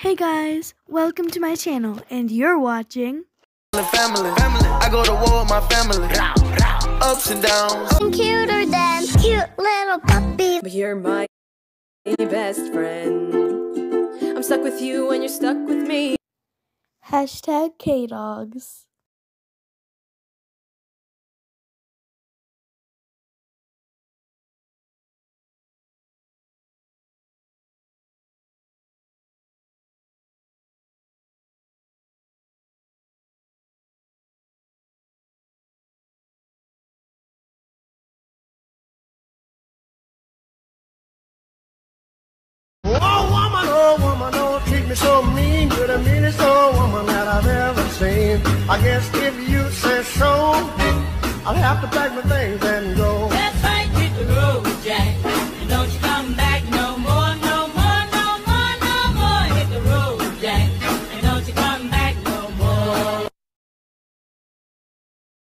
Hey guys, welcome to my channel, and you're watching Family, family. I go to war with my family. Ups and downs. I'm cuter than cute little puppy. You're my best friend. I'm stuck with you and you're stuck with me. hashtag KDogs. Me so mean. You're the meanest old woman that I've ever seen. I guess if you say so, I'll have to pack my things and.